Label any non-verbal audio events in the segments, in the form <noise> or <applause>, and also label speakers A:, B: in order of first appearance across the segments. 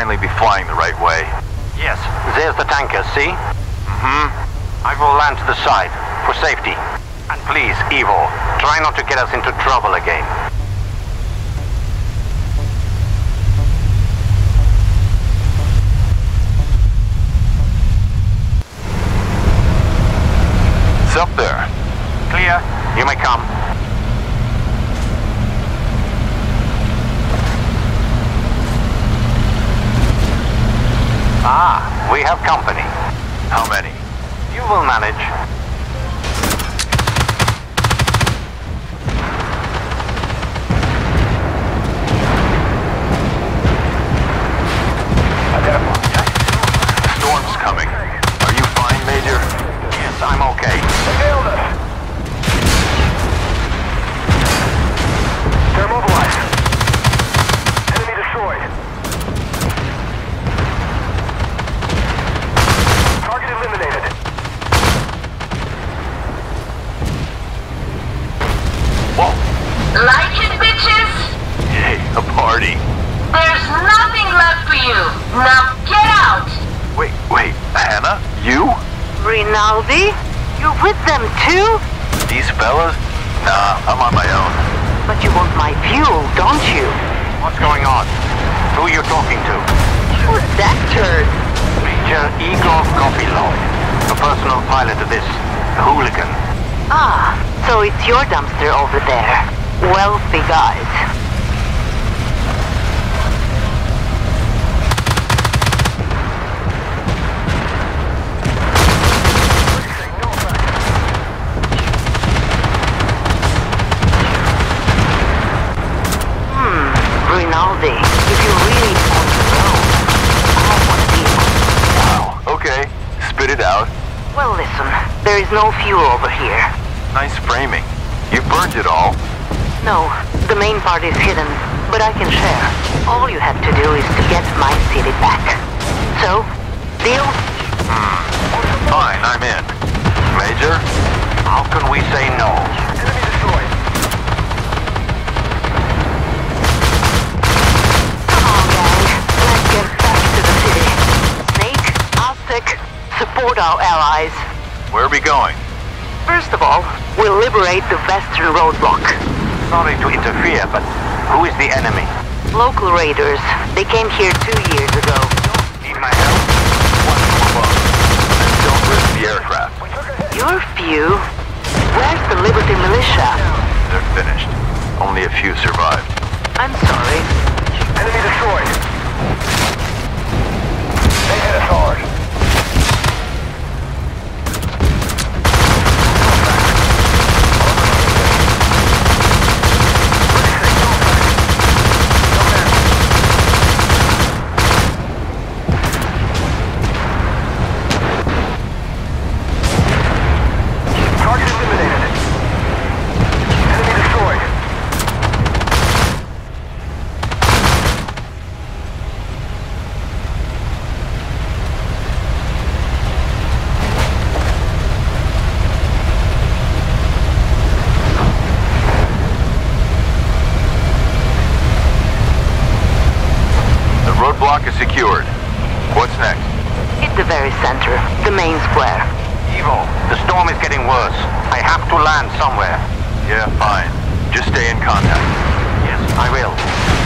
A: finally be flying the right way.
B: Yes, there's the tanker, see? Mm-hmm. I will land to the side, for safety. And please, Evo, try not to get us into trouble again.
A: It's up there.
B: Clear. You may come. Ah, we have company.
A: How many?
B: You will manage.
C: Rinaldi? You're with them too?
A: These fellas? Nah, I'm on my own.
C: But you want my fuel, don't you?
B: What's going on? Who are you talking to?
C: Who's that turd?
B: Major Igor Kopilov, the personal pilot of this hooligan.
C: Ah, so it's your dumpster over there. Wealthy guys. Hmm, Rinaldi, if you really want to know, I want to be
A: Wow, okay. Spit it out.
C: Well, listen, there is no fuel over here.
A: Nice framing. You burned it all.
C: No, the main part is hidden, but I can share. All you have to do is to get my city back. So, deal? Hmm.
A: Fine, I'm in. Major?
B: How can we say no?
D: Enemy destroyed.
C: Come on, gang. Let's get back to the city. Snake, Aztec, support our allies.
A: Where are we going?
C: First of all, we'll liberate the western roadblock.
B: Sorry to interfere, but who is the enemy?
C: Local raiders. They came here two years ago.
B: Need my help?
A: One more. And don't risk the aircraft.
C: Your few? Where's the Liberty Militia?
A: They're finished. Only a few survived.
C: I'm sorry.
D: Enemy destroyed. They hit us hard. Target eliminated. Enemy destroyed.
A: The roadblock is secured. What's next?
C: Hit the very center, the main square.
B: Evo, the storm is getting worse. I have to land somewhere.
A: Yeah, fine. Just stay in contact.
B: Yes, I will.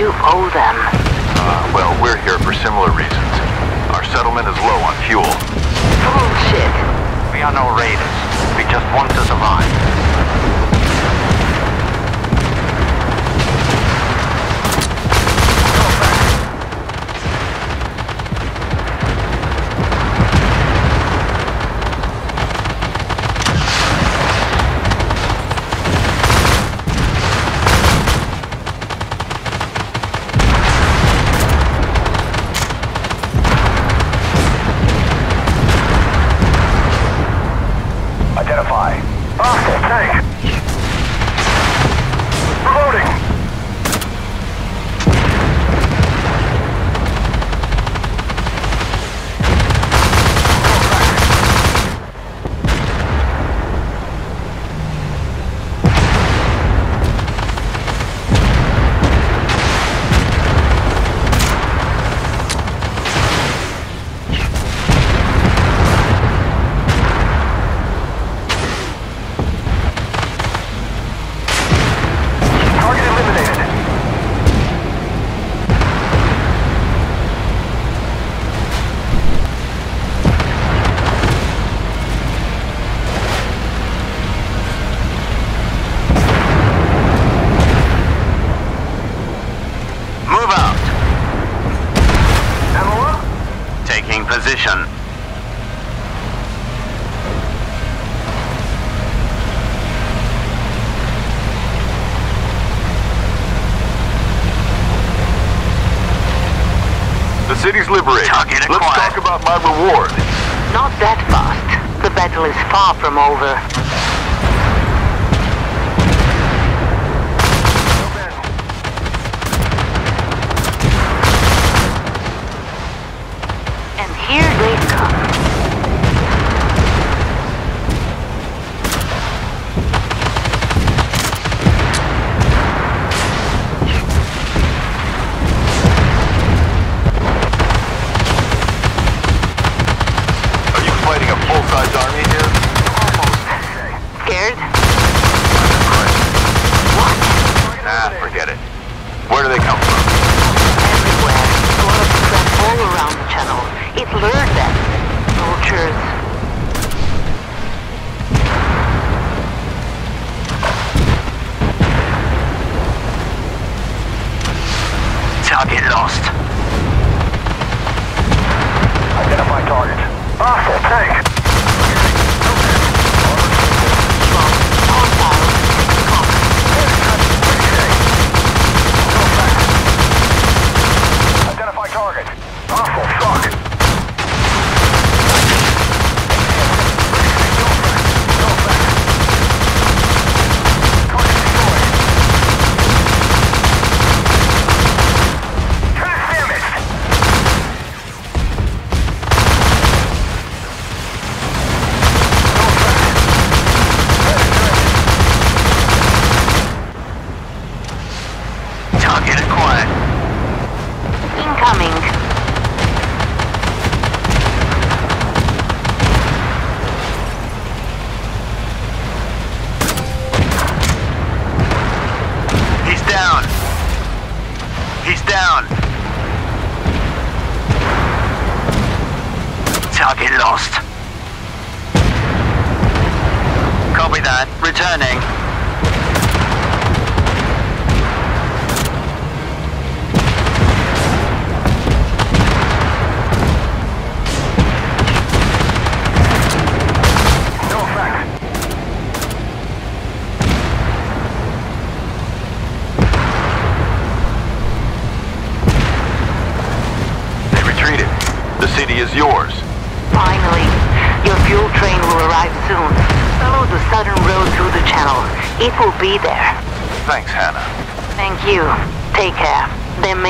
A: Do
C: owe them.
A: Uh, well, we're here for similar reasons. Our settlement is low on fuel.
C: Bullshit.
B: We are no raiders. We just want to survive. Taking position.
A: The city's liberated.
B: Target
A: Let's
B: acquired.
A: talk about my reward.
C: Not that fast. The battle is far from over. And here they come.
A: Are you fighting a full-size army here?
C: Scared?
A: Ah, forget it. Where do they come from?
C: Everywhere. A lot of crap all around the channel. It lured them. Vultures.
B: Target lost.
D: Identify target. Hostile tank. Identify target.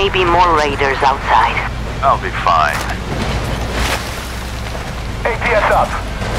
C: May be more raiders outside.
A: I'll be fine.
D: APS up.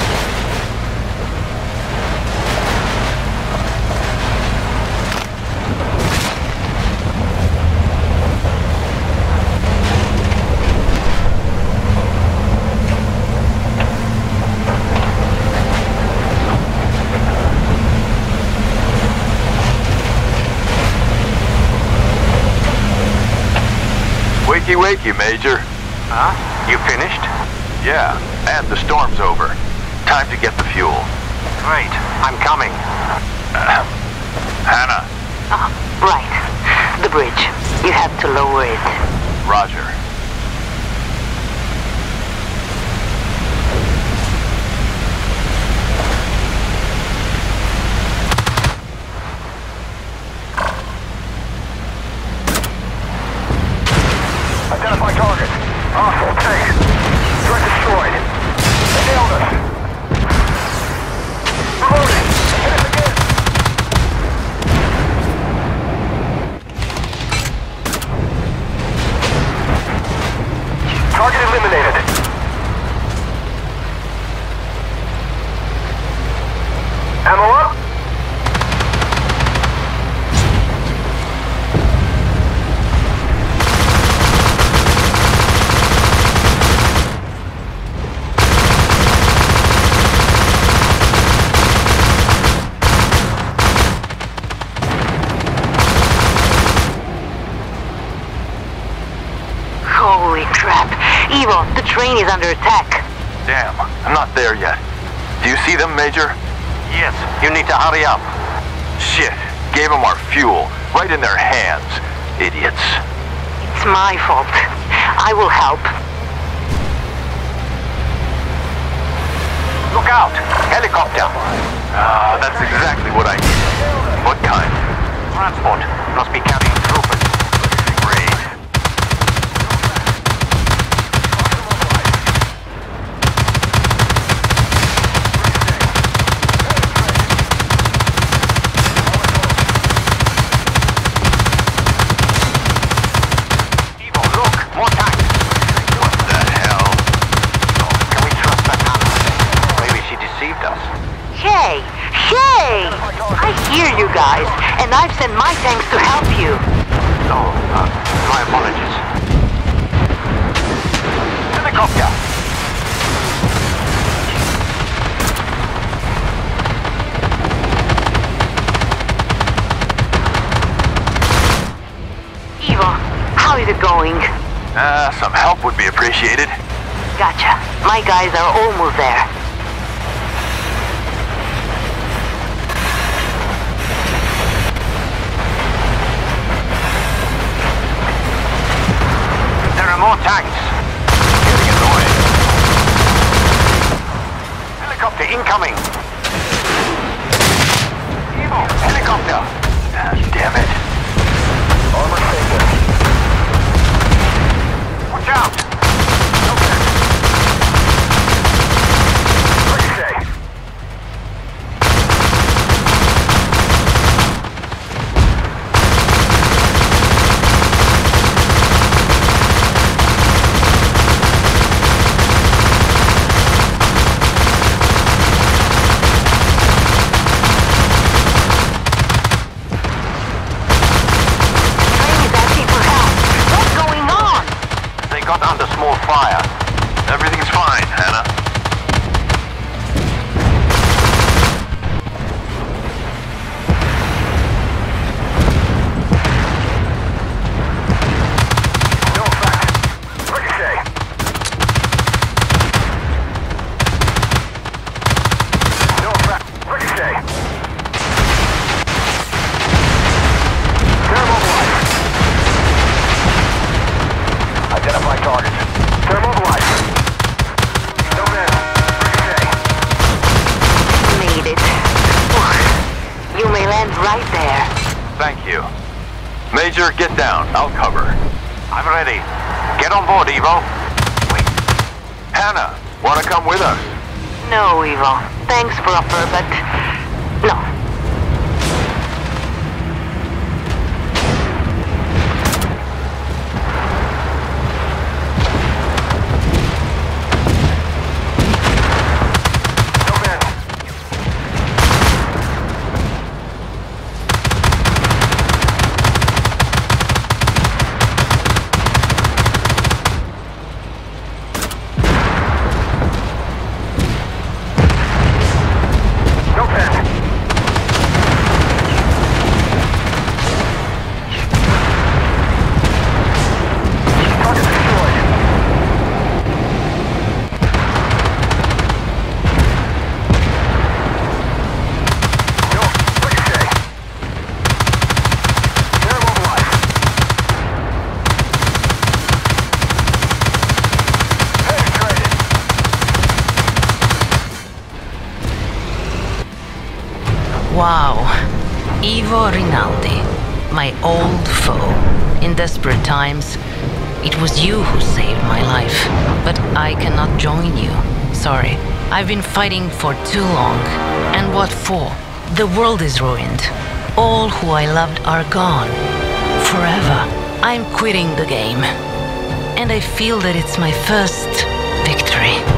A: Wakey, wakey, Major.
B: Huh? You finished?
A: Yeah, and the storm's over. Time to get the fuel.
B: Great. I'm coming. <clears throat>
A: Hannah,
C: Ah, right. The bridge. You have to lower it.
A: Roger.
D: Hostile tank. Threat destroyed. They nailed us. Reloading. Hit us again.
C: Evo, the train is under attack.
A: Damn, I'm not there yet. Do you see them, Major?
B: Yes, you need to hurry up.
A: Shit, gave them our fuel, right in their hands. Idiots.
C: It's my fault. I will help.
B: Look out! Helicopter!
A: Ah, that's exactly what I need. What kind?
B: Transport. Must be carrying troopers.
A: Great.
B: Evo, look! More tanks!
A: What the hell?
B: Can we trust that Hannah? Maybe she deceived us.
C: Hey! Hey! I hear you guys, and I've my tanks to help you.
B: No, uh, my apologies. Helicopter!
C: Evo, how is it going?
A: Uh, some help would be appreciated.
C: Gotcha. My guys are almost there.
B: Tanks!
A: Getting annoying.
B: Helicopter incoming! Evo, helicopter!
A: Ah, damn it.
D: Armor taken.
B: Watch out!
D: Ricochet.
C: Train is asking for help. What's going on?
B: They got under small fire.
A: Everything's fine, Hannah. Major, get down. I'll cover.
B: I'm ready. Get on board, Evo. Wait,
A: Hannah, wanna come with us?
C: No, Evo. Thanks for offer, but. No
E: Ivo Rinaldi, my old foe. In desperate times, it was you who saved my life. But I cannot join you. Sorry. I've been fighting for too long. And what for? The world is ruined. All who I loved are gone. Forever. I'm quitting the game. And I feel that it's my first victory.